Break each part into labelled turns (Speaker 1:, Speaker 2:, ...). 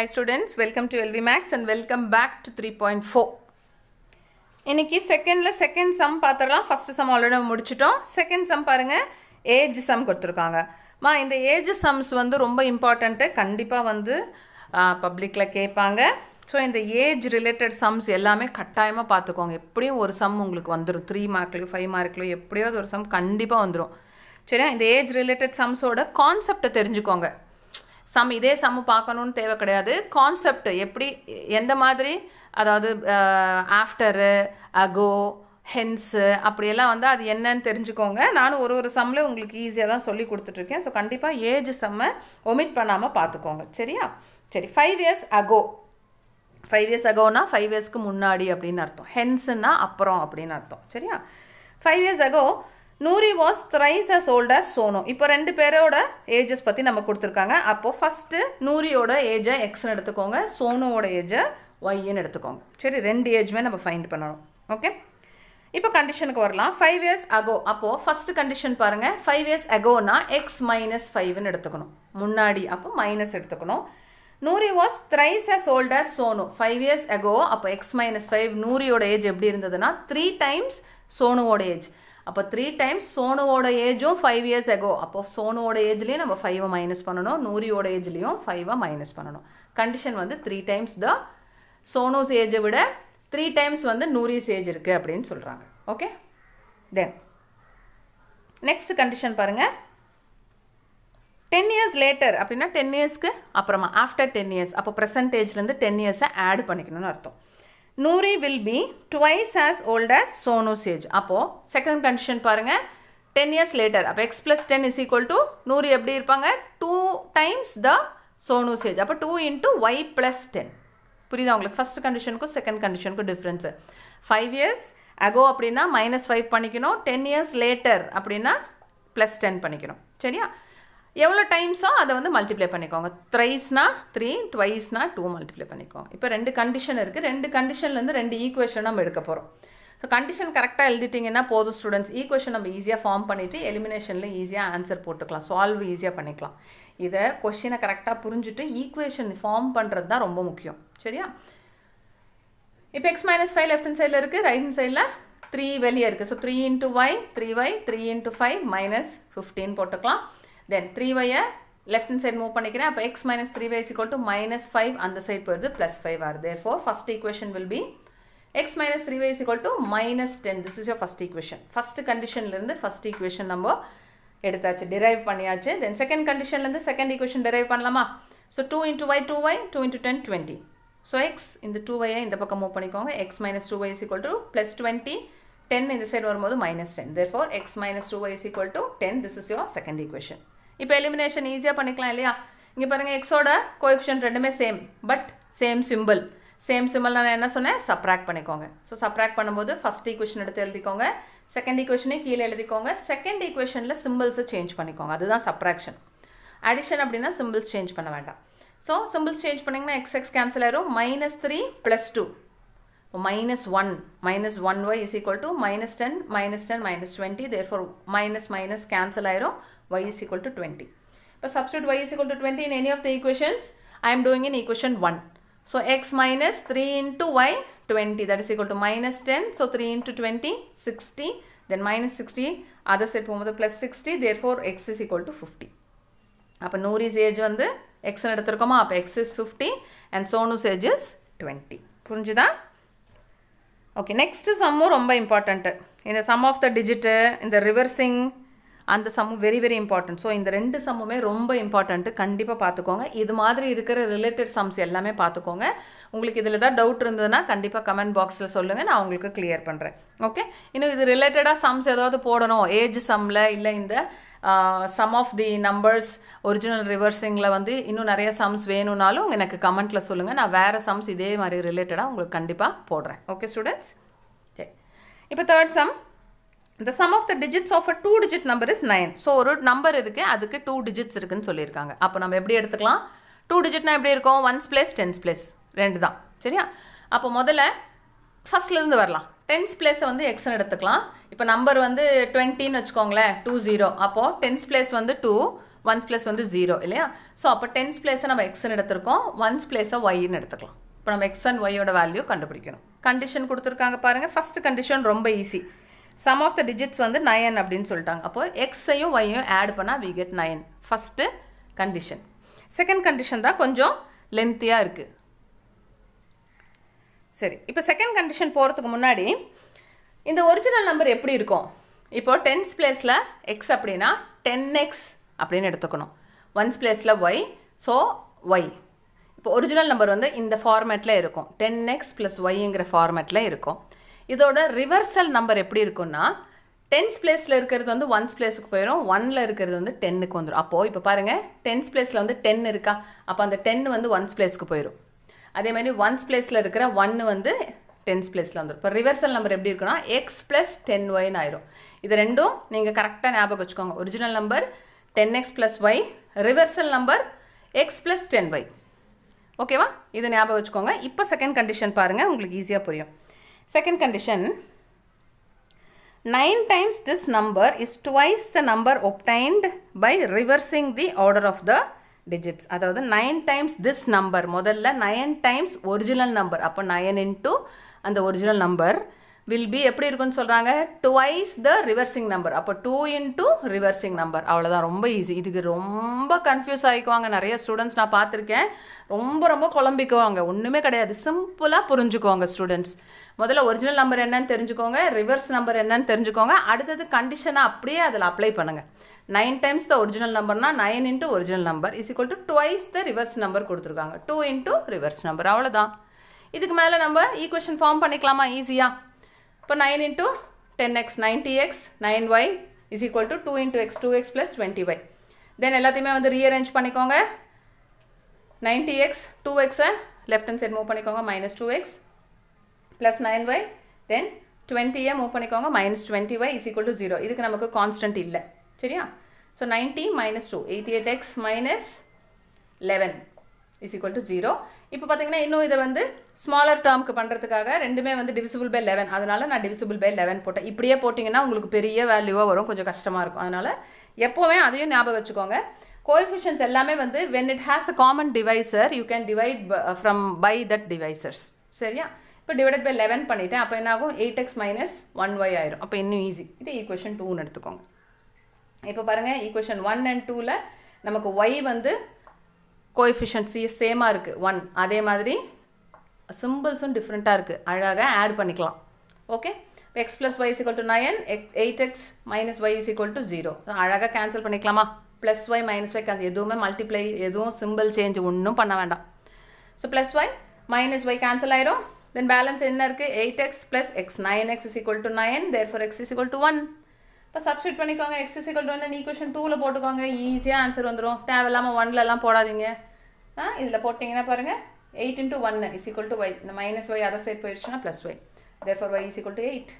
Speaker 1: Hi students welcome to LV Max and welcome back to three point four இன்றைக்கி செகண்டில் second sum பார்த்துடலாம். First sum already முடிச்சிட்டோம். Second sum பாருங்கள் age sum கொடுத்துருக்காங்க. மா இந்த ஏஜ் சம்ஸ் வந்து ரொம்ப இம்பார்ட்டண்ட்டு கண்டிப்பாக வந்து பப்ளிக்கில் கேட்பாங்க. ஸோ இந்த ஏஜ் ரிலேட்டட் சம்ஸ் எல்லாமே கட்டாயமாக பார்த்துக்கோங்க. எப்படியும் ஒரு சம் உங்களுக்கு வந்துடும் த்ரீ மார்க்லையோ ஃபைவ் மார்க்லையோ எப்படியாவது ஒரு சம் கண்டிப்பாக வந்துடும் சரியா? இந்த ஏஜ் ரிலேட்டட் சம்ஸோட கான்செப்டை தெரிஞ்சுக்கோங்க. சம் இதே சம் பார்க்கணுன்னு தேவை கிடையாது. கான்செப்ட் எப்படி எந்த மாதிரி அதாவது ஆஃப்டரு அகோ ஹென்ஸு அப்படியெல்லாம் வந்து அது என்னன்னு தெரிஞ்சுக்கோங்க. நானும் ஒரு ஒரு சம்மில் உங்களுக்கு ஈஸியாக தான் சொல்லி கொடுத்துட்ருக்கேன். ஸோ கண்டிப்பாக ஏஜ் செம்மை ஒமிட் பண்ணாமல் பார்த்துக்கோங்க. சரியா? சரி five years ago five years அகோனா five இயர்ஸ்க்கு முன்னாடி அப்படின்னு அர்த்தம். ஹென்ஸுன்னா அப்புறம் அப்படின்னு அர்த்தம். சரியா? Five years ago Noori was thrice as old as Sonu இப்போ ரெண்டு பேரோட ஏஜஸ் பற்றி நம்ம கொடுத்துருக்காங்க. அப்போது ஃபஸ்ட்டு நூரியோட ஏஜை எக்ஸ்னு எடுத்துக்கோங்க. சோனோவோட ஏஜை ஒய்ன்னு எடுத்துக்கோங்க. சரி ரெண்டு ஏஜுமே நம்ம ஃபைண்ட் பண்ணணும். ஓகே இப்போ கண்டிஷனுக்கு வரலாம். ஃபைவ் இயர்ஸ் அகோ அப்போது ஃபஸ்ட்டு கண்டிஷன் பாருங்கள் ஃபைவ் இயர்ஸ் அகோனா எக்ஸ் மைனஸ் ஃபைவ்னு எடுத்துக்கணும். முன்னாடி அப்போ மைனஸ் எடுத்துக்கணும். Noori was thrice as old as Sonu five years ago அப்போ எக்ஸ் மைனஸ் ஃபைவ் நூரியோட ஏஜ் எப்படி இருந்ததுன்னா த்ரீ டைம்ஸ் சோனுவோட ஏஜ் அப்போ த்ரீ டைம்ஸ் சோனுவோட ஏஜும் ஃபைவ் இயர்ஸ் எகோ அப்போ சோனுவோட ஏஜ்லேயும் நம்ம ஃபைவை மைனஸ் பண்ணணும். நூரியோட ஏஜ்லேயும் ஃபைவை மைனஸ் பண்ணணும். கண்டிஷன் வந்து த்ரீ டைம்ஸ் த சோனோஸ் ஏஜை விட த்ரீ டைம்ஸ் வந்து நூரிஸ் ஏஜ் இருக்குது அப்படின்னு சொல்கிறாங்க ஓகே தென் நெக்ஸ்ட் கண்டிஷன் பாருங்கள் டென் இயர்ஸ் லேட்டர் அப்படின்னா டென் இயர்ஸ்க்கு அப்புறமா ஆஃப்டர் டென் இயர்ஸ் அப்போ ப்ரெசன்டேஜ்லேருந்து டென் இயர்ஸை ஆட் பண்ணிக்கணும்னு அர்த்தம். Noori will be twice as old as Sonu's age அப்போது செகண்ட் கண்டிஷன் பாருங்கள் டென் இயர்ஸ் லேட்டர் அப்போ x plus ten is equal to Noori எப்படி இருப்பாங்க? Two times the Sonu's age அப்போ two into y plus ten புரியுதா உங்களுக்கு? First கண்டிஷனுக்கும் second கண்டிஷனுக்கும் டிஃப்ரென்ஸு ஃபைவ் இயர்ஸ் அகோ அப்படின்னா மைனஸ் ஃபைவ் பண்ணிக்கணும். டென் இயர்ஸ் லேட்டர் அப்படின்னா ப்ளஸ் டென் பண்ணிக்கணும். சரியா? எவ்வளோ டைம்ஸோ அதை வந்து மல்டிப்ளை பண்ணிக்கோங்க. த்ரைஸ்னா த்ரீ ட்வைஸ்னா டூ மல்டிப்ளை பண்ணிக்கோங்க. இப்போ ரெண்டு கண்டிஷன் இருக்குது ரெண்டு கண்டிஷன்லேருந்து ரெண்டு ஈக்குவேஷன் நம்ம எடுக்க போகிறோம் ஸோ கண்டிஷன் கரெக்டாக எழுதிட்டிங்கன்னா போதும் ஸ்டூடெண்ட்ஸ் ஈக்குவேஷன் நம்ம ஈஸியாக ஃபார்ம் பண்ணிவிட்டு எலிமினேஷனில் ஈஸியாக ஆன்சர் போட்டுக்கலாம். சால்வ் ஈஸியாக பண்ணிக்கலாம். இதை கொஷினை கரெக்டாக புரிஞ்சுட்டு ஈக்குவேஷன் ஃபார்ம் பண்ணுறது தான் ரொம்ப முக்கியம். சரியா? இப்போ x minus five left hand சைடில் இருக்குது ரைட் ஹண்ட் சைடில் த்ரீ வெளியே இருக்குது so three into y three y three into five minus fifteen போட்டுக்கலாம். தென் த்ரீ ஒய்யை லெஃப்ட் ஹண்ட் சைட் மூவ் பண்ணிக்கிறேன். அப்போ x minus three y equal to minus five அந்த சைட் போயிடுது plus five or therefore first equation will be x minus three y equal to minus ten this is your first equation first கண்டிஷன்லேருந்து first equation நம்ம எடுத்தாச்சு derive பண்ணியாச்சு. Then second கண்டிஷன்லேருந்து second equation derive பண்ணலாமா? So two into y two y two into ten twenty so x இந்த two ஒய்யை இந்த பக்கம் move பண்ணிக்கோங்க. X minus two y equal to plus twenty ten இந்த சைடு வரும்போது minus ten therefore x minus two y equal to ten this is your second equation இப்போ elimination ஈஸியாக பண்ணிக்கலாம் இல்லையா? இங்கே பாருங்கள் எக்ஸோட கோஎஃபிஷியன்ட் ரெண்டுமே same but same symbol same symbol நான் என்ன சொன்னேன்? சப்ராக்ட் பண்ணிக்கோங்க. ஸோ சப்ராக்ட் பண்ணும்போது ஃபஸ்ட் ஈக்குவேஷன் எடுத்து எழுதிக்கோங்க. செகண்ட் ஈக்குவேஷனே கீழே எழுதிக்கோங்க. செகண்ட் ஈக்குவேஷனில் சிம்பிள்ஸை சேஞ்ச் பண்ணிக்கோங்க. அதுதான் சப்ராக்ஷன் அடிஷன் அப்படின்னா சிம்பிள்ஸ் சேஞ்ச் பண்ண வேண்டாம். ஸோ சிம்பிள்ஸ் சேஞ்ச் பண்ணிங்கன்னா எக்ஸ் எக்ஸ் கேன்சல் ஆயிரும். Minus three plus two minus 1 minus 1y is equal to minus 10 minus 10 minus 20 therefore minus minus cancel ஆயிரும். y is equal to 20 இப்போ substitute y is equal to 20 in any of the equations I am doing in equation 1 so x minus 3 into y 20 that is equal to minus 10 so 3 into 20 60 then minus 60 other side போகும்போது plus 60 therefore x is equal to 50 அப்போ நூரிஸ் age வந்து எக்ஸ்னு எடுத்திருக்கோமா அப்போ x is fifty and Sonu's age is twenty புரிஞ்சுதா okay next சம்மும் ரொம்ப important இந்த sum of the digit இந்த reversing அந்த sum very very important so இந்த ரெண்டு சம்முமே ரொம்ப இம்பார்ட்டண்ட்டு கண்டிப்பாக பார்த்துக்கோங்க இது மாதிரி இருக்கிற ரிலேட்டட் சம்ஸ் எல்லாமே பார்த்துக்கோங்க உங்களுக்கு இதில் ஏதாவது டவுட் இருந்ததுன்னா கண்டிப்பாக கமெண்ட் பாக்ஸில் சொல்லுங்கள் நான் உங்களுக்கு கிளியர் பண்ணுறேன் ஓகே இன்னும் இது ரிலேட்டடாக சம்ஸ் ஏதாவது போடணும்? ஏஜ் சம்மில் இல்லை இந்த sum of the numbers original ரிவர்சிங்கில் வந்து இன்னும் நிறைய சம்ஸ் வேணும்னாலும் எனக்கு கமெண்ட்டில் சொல்லுங்கள் நான் வேறு சம்ஸ் இதே மாதிரி ரிலேட்டடாக உங்களுக்கு கண்டிப்பாக போடுறேன். ஓகே ஸ்டூடெண்ட்ஸ் சரி இப்போ third sum the sum of the digits of a two digit number is nine so ஒரு நம்பர் இருக்குது அதுக்கு டூ டிஜிட்ஸ் இருக்குன்னு சொல்லியிருக்காங்க. அப்போ நம்ம எப்படி எடுத்துக்கலாம்? டூ டிஜிட்னா எப்படி இருக்கும்? ஒன்ஸ் ப்ளஸ் டென்ஸ் பிளேஸ் ரெண்டு தான். சரியா? அப்போ முதல்ல ஃபஸ்ட்லேருந்து வரலாம். டென்ஸ் பிளேஸை வந்து எக்ஸ்னு எடுத்துக்கலாம். இப்போ நம்பர் வந்து டுவெண்ட்டின்னு வச்சுக்கோங்களேன். டூ ஜீரோ அப்போது டென்ஸ் பிளேஸ் வந்து டூ ஒன்ஸ் பிளேஸ் வந்து ஜீரோ இல்லையா? ஸோ அப்போ டென்ஸ் பிளேஸை நம்ம எக்ஸ்னு எடுத்திருக்கோம். ஒன்ஸ் பிளேஸை ஒய்ன்னு எடுத்துக்கலாம். இப்போ நம்ம எக்ஸ் அண்ட் ஒய்யோட வேல்யூ கண்டுபிடிக்கணும். கண்டிஷன் கொடுத்துருக்காங்க பாருங்கள் ஃபஸ்ட்டு கண்டிஷன் ரொம்ப easy sum of the digits வந்து நயன் அப்படின்னு சொல்லிட்டாங்க. அப்போ எக்ஸையும் ஒய்யும் ஆட் பண்ணால் we get nine first condition second condition தான் கொஞ்சம் லென்த்தியாக இருக்குது சரி இப்போ செகண்ட் கண்டிஷன் போகிறதுக்கு முன்னாடி இந்த ஒரிஜினல் நம்பர் எப்படி இருக்கும்? இப்போ டென்ஸ் பிளேஸில் எக்ஸ் அப்படின்னா டென் எக்ஸ் அப்படின்னு எடுத்துக்கணும். ஒன்ஸ் பிளேஸில் ஒய் ஸோ ஒய் இப்போ ஒரிஜினல் நம்பர் வந்து இந்த ஃபார்மேட்டில் இருக்கும். டென் எக்ஸ் ப்ளஸ் ஒய்ங்கிற ஃபார்மேட்டில் இருக்கும். இதோட ரிவர்சல் நம்பர் எப்படி இருக்கும்னா டென்ஸ் பிளேஸில் இருக்கிறது வந்து ஒன்ஸ் பிளேஸுக்கு போயிடும் ஒனில் இருக்கிறது வந்து டென்னுக்கு வந்துடும் அப்போது இப்போ பாருங்கள் டென்ஸ் பிளேஸில் வந்து டென் இருக்கா? அப்போ அந்த டென் வந்து ஒன்ஸ் பிளேஸ்க்கு போயிடும் அதே மாதிரி ஒன்ஸ் பிளேஸில் இருக்கிற ஒன்று வந்து டென்ஸ் பிளேஸில் வந்துடும் இப்போ ரிவர்சல் நம்பர் எப்படி இருக்குன்னா எக்ஸ் ப்ளஸ் டென் ஒய்னு ஆயிரும். இது ரெண்டும் நீங்கள் கரெக்டாக ஞாபகம் வச்சுக்கோங்க. Original number ten x plus y reversal number x plus ten y ஓகேவா இதை ஞாபகம் வச்சுக்கோங்க. இப்போ செகண்ட் கண்டிஷன் பாருங்கள் உங்களுக்கு ஈஸியாக புரியும். second condition nine times this number is twice the number obtained by reversing the order of the digits அதாவது நைன் டைம்ஸ் திஸ் நம்பர் முதல்ல நயன் டைம்ஸ் ஒரிஜினல் நம்பர் அப்போ நயன் இன்ட்டு அந்த ஒரிஜினல் நம்பர் will be எப்படி இருக்குன்னு சொல்கிறாங்க twice the reversing number அப்போ two into reversing number அவ்வளோதான் ரொம்ப ஈஸி இதுக்கு ரொம்ப கன்ஃபியூஸ் ஆகிக்குவாங்க நிறைய ஸ்டூடெண்ட்ஸ் நான் பார்த்துருக்கேன். ரொம்ப ரொம்ப குழம்பிக்குவாங்க. ஒன்றுமே கிடையாது. சிம்பிளாக புரிஞ்சுக்குவாங்க ஸ்டூடெண்ட்ஸ் முதல்ல ஒரிஜினல் நம்பர் என்னன்னு தெரிஞ்சுக்கோங்க. ரிவர்ஸ் நம்பர் என்னன்னு தெரிஞ்சுக்கோங்க. அடுத்தது கண்டிஷனை அப்படியே அதில் அப்ளை பண்ணுங்கள் nine times the original நம்பர்னா nine into original number is equal to twice the reverse number கொடுத்துருக்காங்க. டூ இன்ட்டு ரிவர்ஸ் நம்பர் அவ்வளோதான் இதுக்கு மேலே நம்ம ஈக்குவேஷன் ஃபார்ம் பண்ணிக்கலாமா? ஈஸியாக இப்போ nine into ten x ninety x nine y is equal to two into x two x plus twenty y then எல்லாத்தையுமே வந்து ரீஅரேஞ்ச் பண்ணிக்கோங்க. நைன்டி எக்ஸ் டூ எக்ஸை லெஃப்ட் ஹேண்ட் சைட் மூவ் பண்ணிக்கோங்க minus two x plus nine y then டுவெண்ட்டியை move பண்ணிக்கோங்க minus twenty y is equal to zero இதுக்கு நமக்கு constant இல்லை. சரியா? So ninety minus two eighty eight x minus eleven is equal to zero இப்போ பார்த்தீங்கன்னா இன்னும் இதை வந்து ஸ்மாலர் டேர்முக்கு பண்ணுறதுக்காக ரெண்டுமே வந்து டிவிசிபிள் பை லெவன் அதனால் நான் டிவிசிபிள் பை லெவன் போட்டேன். இப்படியே போட்டிங்கன்னா உங்களுக்கு பெரிய வேல்யூவாக வரும். கொஞ்சம் கஷ்டமாக இருக்கும். அதனால் எப்போவுமே அதையும் ஞாபகம் வச்சுக்கோங்க. கோஎஃபிஷியன்ஸ் எல்லாமே வந்து when it has a common divisor you can divide from by that divisors சரியா? இப்போ டிவைட் பை லெவன் பண்ணிவிட்டேன் அப்போ என்ன ஆகும் eight x minus one y ஆயிரும். அப்போ இன்னும் ஈஸி இது ஈக்குவேஷன் டூன்னு எடுத்துக்கோங்க. இப்போ பாருங்கள் ஈக்குவேஷன் ஒன் அண்ட் டூவில் நமக்கு ஒய் வந்து கோஎஃபிஷியன்சி சேமாக இருக்குது ஒன் அதே மாதிரி சிம்பிள்ஸும் டிஃப்ரெண்ட்டாக இருக்குது அழகாக ஆட் பண்ணிக்கலாம். ஓகே இப்போ x plus y equal to nine x eight x minus y equal to zero அழகாக கேன்சல் பண்ணிக்கலாமா? Plus y minus y cancel எதுவுமே மல்டிப்ளை எதுவும் சிம்பிள் சேஞ்ச் ஒன்றும் பண்ண வேண்டாம். So plus y minus y cancel ஆயிரும். தென் பேலன்ஸ் என்ன இருக்குது eight x plus x nine x is equal to nine therefore x is equal to one இப்போ substitute பண்ணிக்கோங்க. எக்ஸ் இஸ் ஈக்குவல் ஈக்குவேஷன் டூவில் போட்டுக்கோங்க. ஈஸியாக ஆன்சர் வந்துடும் தேவையில்லாமல் ஒன்லலாம் போடாதீங்க. ஆ இதில் போட்டிங்கன்னா பாருங்கள் எயிட் இன்ட்டு ஒன்று இஸ் ஈக்குவல் டு ஒய் இந்த மைனஸ் ஒய் அதை சைட் போயிடுச்சுன்னா plus y therefore y is equal to eight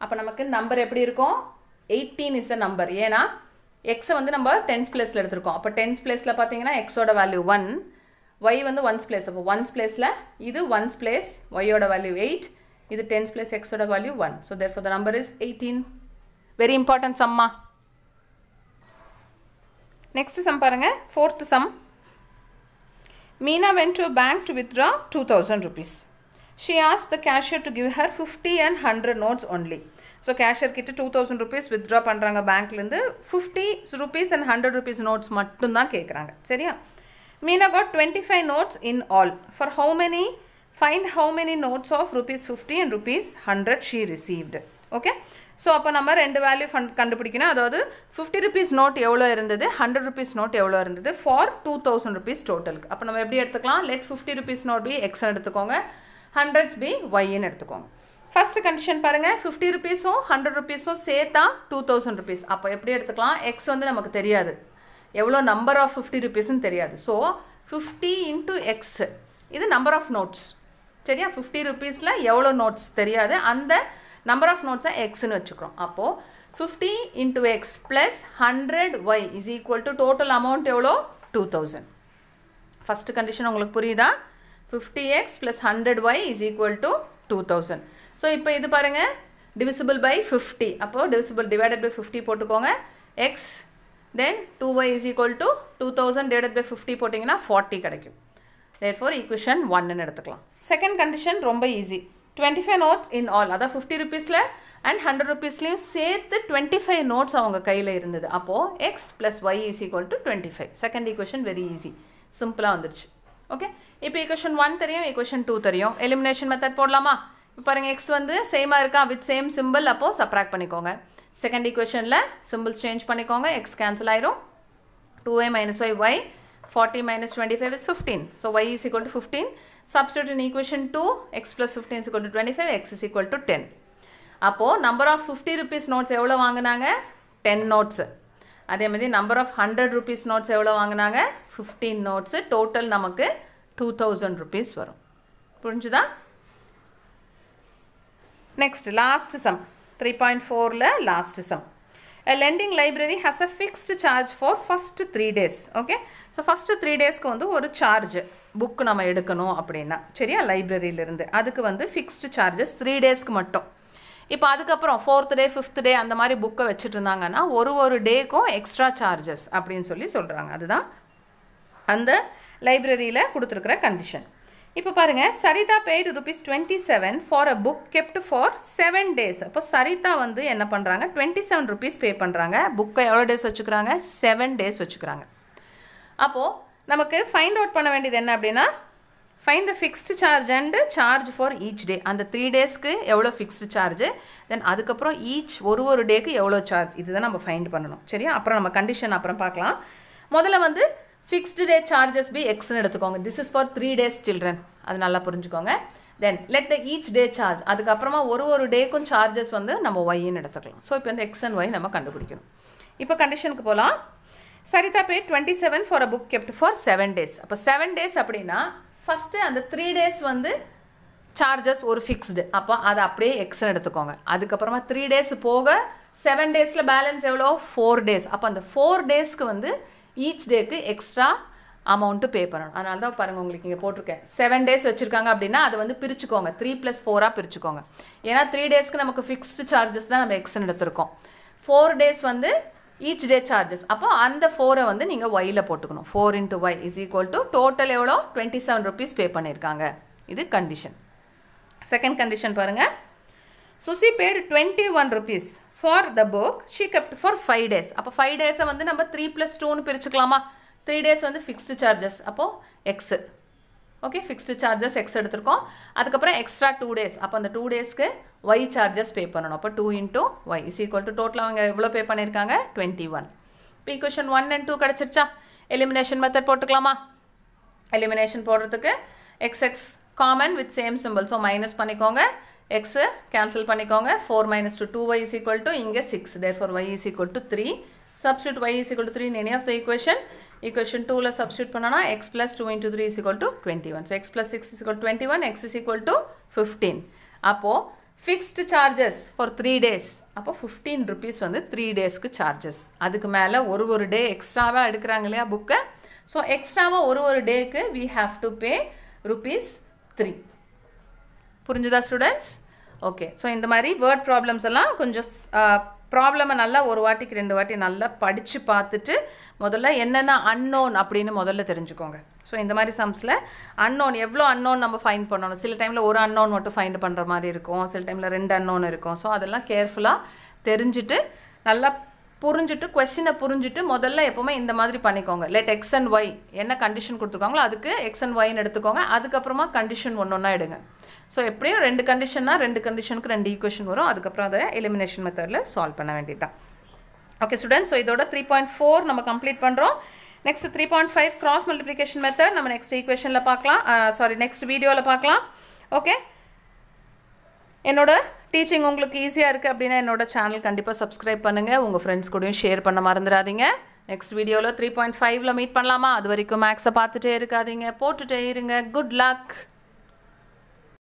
Speaker 1: அப்போ நமக்கு நம்பர் எப்படி இருக்கும்? எயிட்டீன் இஸ் த நம்பர் ஏன்னா எக்ஸை வந்து நம்ம டென்ஸ் பிளேஸில் எடுத்திருக்கோம். அப்போ டென்ஸ் பிளேஸில் பார்த்தீங்கன்னா எக்ஸோட வேல்யூ ஒன் ஒய் வந்து ஒன்ஸ் பிளேஸ் அப்போ ஒன்ஸ் பிளேஸில் இது ஒன்ஸ் பிளேஸ் ஒய்யோட வேல்யூ எயிட் இது டென்ஸ் பிளேஸ் எக்ஸோட value one so therefore the number is eighteen very important Shammah next sum பாருங்க. Fourth sum Meena went to bank to to withdraw 2000 rupees. She asked the cashier to give her 50 and 100 notes only. So cashier கிட்ட two thousand rupees withdraw பண்ணுறாங்க பேங்க்லேருந்து fifty rupees and hundred rupees notes மட்டும்தான் கேட்குறாங்க சரியா? Meena got twenty five notes in all for how many find how many notes of rupees fifty and rupees hundred she received okay so அப்போ நம்ம ரெண்டு value fund கண்டுபிடிக்கணும். அதாவது fifty rupees note எவ்வளோ இருந்தது? ஹண்ட்ரட் ருபீஸ் நோட் எவ்வளோ இருந்தது? For two thousand rupees டோட்டலுக்கு அப்போ நம்ம எப்படி எடுத்துக்கலாம்? Let fifty rupees note be எக்ஸ்னு எடுத்துக்கோங்க. ஹண்ட்ரட்ஸ் பி ஒய்ன்னு எடுத்துக்கோங்க. ஃபஸ்ட்டு கண்டிஷன் பாருங்கள் ஃபிஃப்டி ருபீஸும் ஹண்ட்ரட் ருபீஸும் சேர்த்தா டூ தௌசண்ட் ருபீஸ் அப்போ எப்படி எடுத்துக்கலாம்? எக்ஸ் வந்து நமக்கு தெரியாது. எவ்வளோ நம்பர் ஆஃப் ஃபிஃப்டி ருபீஸ்ன்னு தெரியாது. ஸோ ஃபிஃப்டி இன்ட்டு எக்ஸ் இது நம்பர் ஆஃப் நோட்ஸ் சரியா? ஃபிஃப்டி ருபீஸில் எவ்வளோ நோட்ஸ் தெரியாது? அந்த நம்பர் ஆஃப் நோட்ஸை எக்ஸ்னு வச்சுக்கிறோம். அப்போது fifty into x plus hundred y is equal to total amount எவ்வளோ? டூ தௌசண்ட் ஃபஸ்ட்டு கண்டிஷன் உங்களுக்கு புரியுதா? Fifty x plus hundred y is equal to two thousand so இப்போ இது பாருங்கள் டிவிசிபிள் பை ஃபிஃப்டி அப்போது டிவிசிபிள் டிவைடட் பை ஃபிஃப்டி போட்டுக்கோங்க. X then two y is equal to two thousand divided by fifty போட்டிங்கன்னா forty கிடைக்கும். Therefore equation ஒன்னு எடுத்துக்கலாம். Second condition ரொம்ப easy twenty five notes in all அதான் ஃபிஃப்டி ருபீஸில் and hundred ருபீஸ்லேயும் சேர்த்து டுவெண்ட்டி ஃபைவ் நோட்ஸ் அவங்க கையில் இருந்தது. அப்போது x plus y is equal to twenty five second equation very easy சிம்பிளாக வந்துருச்சு. ஓகே இப்போ ஈக்குவேஷன் ஒன் தெரியும் ஈக்குவேஷன் டூ தெரியும். எலிமினேஷன் மெத்தட் போடலாமா? இப்போ பாருங்கள் எக்ஸ் வந்து சேமாக இருக்கா? வித் சேம் சிம்பிள் அப்போது சப்ராக்ட் பண்ணிக்கோங்க. செகண்ட் ஈக்குவேஷனில் சிம்பிள்ஸ் சேஞ்ச் பண்ணிக்கோங்க. எக்ஸ் கேன்சல் ஆயிரும். Two a minus y y 40 minus 25 is 15. So y is equal to 15. Substitute in equation 2, x plus 15 is equal to 25, x is equal to 10. அப்போ number of fifty rupees notes எவ்வளோ வாங்கினாங்க? Ten notes அதே மாதிரி number of hundred rupees notes எவ்வளோ வாங்கினாங்க? Fifteen notes total நமக்கு two thousand rupees வரும். புரிஞ்சுதா? Next last sum three point ஃபோரில் last sum a lending library has a fixed charge for first three days okay so first three டேஸ்க்கு வந்து ஒரு charge book நம்ம எடுக்கணும் அப்படின்னா சரியா? லைப்ரரியிலிருந்து அதுக்கு வந்து ஃபிக்ஸ்டு சார்ஜஸ் த்ரீ டேஸ்க்கு மட்டும். இப்போ அதுக்கப்புறம் ஃபோர்த் டே ஃபிஃப்த் டே அந்த மாதிரி புக்கை வச்சுட்டு இருந்தாங்கன்னா ஒரு ஒரு டேக்கும் எக்ஸ்ட்ரா சார்ஜஸ் அப்படின்னு சொல்லி சொல்கிறாங்க அதுதான் அந்த லைப்ரரியில் கொடுத்துருக்குற கண்டிஷன் இப்போ பாருங்கள் Saritha paid rupees twenty seven for a book kept for seven days அப்போ சரிதா வந்து என்ன பண்ணுறாங்க டுவெண்ட்டி செவன் ருபீஸ் பே பண்ணுறாங்க புக்கை எவ்வளோ டேஸ் வச்சுக்கிறாங்க? செவன் டேஸ் வச்சுக்கிறாங்க. அப்போது நமக்கு ஃபைண்ட் அவுட் பண்ண வேண்டியது என்ன அப்படின்னா find the fixed charge and charge for each day அந்த த்ரீ டேஸ்க்கு எவ்வளோ ஃபிக்ஸ்டு சார்ஜ் தென் அதுக்கப்புறம் ஈச் ஒரு ஒரு டேக்கு எவ்வளோ சார்ஜ் இதுதான் நம்ம ஃபைண்ட் பண்ணணும். சரியா? அப்புறம் நம்ம கண்டிஷன் அப்புறம் பார்க்கலாம். முதல்ல வந்து ஃபிக்ஸ்டு டே சார்ஜஸ் பி எக்ஸ்னு எடுத்துக்கோங்க. This is for three days children அது நல்லா புரிஞ்சுக்கோங்க. Then let the each day charge அதுக்கப்புறமா ஒரு ஒரு டேக்கும் சார்ஜஸ் வந்து நம்ம ஒய்ன்னு எடுத்துக்கலாம். ஸோ இப்போ இந்த எக்ஸ் அண்ட் ஒய் நம்ம கண்டுபிடிக்கணும். இப்போ கண்டிஷனுக்கு போகலாம் Saritha pay twenty seven for a book kept for seven days அப்போ செவன் டேஸ் அப்படின்னா ஃபஸ்ட்டு அந்த த்ரீ டேஸ் வந்து சார்ஜஸ் ஒரு ஃபிக்ஸ்டு அப்போ அதை அப்படியே எக்ஸ்னு எடுத்துக்கோங்க. அதுக்கப்புறமா த்ரீ டேஸ் போக செவன் டேஸில் பேலன்ஸ் எவ்வளோ ஃபோர் டேஸ் அப்போ அந்த ஃபோர் டேஸ்க்கு வந்து ஈச் டேக்கு எக்ஸ்ட்ரா அமௌண்ட்டு பே பண்ணணும். அதனால தான் பாருங்கள் உங்களுக்கு இங்கே போட்டிருக்கேன். செவன் டேஸ் வச்சுருக்காங்க அப்படின்னா அதை வந்து பிரிச்சுக்கோங்க. Three plus ஃபோராக பிரிச்சுக்கோங்க. ஏன்னா த்ரீ டேஸ்க்கு நமக்கு ஃபிக்ஸ்டு சார்ஜஸ் தான் நம்ம எக்ஸ்டன் எடுத்திருக்கோம். ஃபோர் டேஸ் வந்து ஈச் டே சார்ஜஸ் அப்போ அந்த ஃபோரை வந்து நீங்கள் ஒயில் போட்டுக்கணும். Four into y is equal to total எவ்வளோ? டுவெண்ட்டி செவன் ருபீஸ் பே பண்ணியிருக்காங்க இது கண்டிஷன் செகண்ட் கண்டிஷன் பாருங்கள் Suchi paid twenty one rupees for the book she kept for five days அப்போ ஃபைவ் டேஸை வந்து நம்ம த்ரீ ப்ளஸ் டூன்னு பிரிச்சுக்கலாமா? த்ரீ டேஸ் வந்து ஃபிக்ஸ்டு சார்ஜஸ் அப்போது x okay fixed charges x எடுத்திருக்கோம். அதுக்கப்புறம் எக்ஸ்ட்ரா டூ டேஸ் அப்போ அந்த டூ டேஸ்க்கு ஒய் சார்ஜஸ் பே பண்ணணும். அப்போ two into y is equal to டோட்டலாக அவங்க எவ்வளோ பே பண்ணியிருக்காங்க? டுவெண்ட்டி ஒன் இப்போ ஈக்குவேஷன் ஒன் அண்ட் டூ கிடச்சிருச்சா? எலிமினேஷன் மெத்தட் போட்டுக்கலாமா? எலிமினேஷன் போடுறதுக்கு x x common with same symbol so minus பண்ணிக்கோங்க. எக்ஸு கேன்சல் பண்ணிக்கோங்க. Four minus two two y is equal to இங்கே six therefore y is equal to three substitute y is equal to three any of the equation equation டூவில் substitute பண்ணனா x plus two into three is equal to twenty one so x plus six is equal twenty one x is equal to fifteen அப்போது fixed charges for three days அப்போ fifteen rupees வந்து three டேஸ்க்கு charges அதுக்கு மேலே ஒரு ஒரு டே எக்ஸ்ட்ராவாக எடுக்கிறாங்க இல்லையா புக்கை ஸோ எக்ஸ்ட்ராவாக ஒரு ஒரு டேக்கு we have to pay rupees three புரிஞ்சுதா ஸ்டூடெண்ட்ஸ் ஓகே ஸோ இந்த மாதிரி வேர்ட் ப்ராப்ளம்ஸ் எல்லாம் கொஞ்சம் ப்ராப்ளமை நல்லா ஒரு வாட்டிக்கு ரெண்டு வாட்டி நல்லா படித்து பார்த்துட்டு முதல்ல என்னென்ன அன்னோன் அப்படின்னு முதல்ல தெரிஞ்சுக்கோங்க. ஸோ இந்த மாதிரி சம்ஸில் அன்னோன் எவ்வளோ அன்னோன் நம்ம ஃபைண்ட் பண்ணணும்? சில டைமில் ஒரு அன்னோன் மட்டும் ஃபைண்ட் பண்ணுற மாதிரி இருக்கும். சில டைமில் ரெண்டு அன்னோன் இருக்கும். ஸோ அதெல்லாம் கேர்ஃபுல்லாக தெரிஞ்சுட்டு நல்லா புரிஞ்சுட்டு கொஷினை புரிஞ்சுட்டு முதல்ல எப்போவுமே இந்த மாதிரி பண்ணிக்கோங்க. லெட் எக்ஸ் அண்ட் ஒய் என்ன கண்டிஷன் கொடுத்துருக்காங்களோ அதுக்கு எக்ஸ் அண்ட் ஒய்னு எடுத்துக்கோங்க. அதுக்கப்புறமா கண்டிஷன் ஒன்று ஒன்றா எடுங்க. ஸோ எப்படியும் ரெண்டு கண்டிஷன்னா ரெண்டு கண்டிஷனுக்கு ரெண்டு ஈக்குவேஷன் வரும். அதுக்கப்புறம் அதை எலிமினேஷன் மெத்தடில் சால்வ் பண்ண வேண்டியது தான் ஓகே ஸ்டூடெண்ட் ஸோ இதோட த்ரீ பாயிண்ட் ஃபோர் நம்ம கம்ப்ளீட் பண்ணுறோம் next three point five cross multiplication method நம்ம நெக்ஸ்ட் ஈக்குவேஷனில் பார்க்கலாம். சாரி நெக்ஸ்ட் வீடியோவில் பார்க்கலாம். ஓகே என்னோட டீச்சிங் உங்களுக்கு ஈஸியாக இருக்குது அப்படின்னா என்னோட சேனல் கண்டிப்பாக சப்ஸ்கிரைப் பண்ணுங்கள் உங்கள் ஃப்ரெண்ட்ஸ் கூடயும் ஷேர் பண்ண மறந்துடாதீங்க. நெக்ஸ்ட் வீடியோவில் த்ரீ பாயிண்ட் ஃபைவ்ல மீட் பண்ணலாமா? அது வரைக்கும் மேக்ஸை பார்த்துட்டே இருக்காதீங்க. போட்டுட்டே இருங்க. Good luck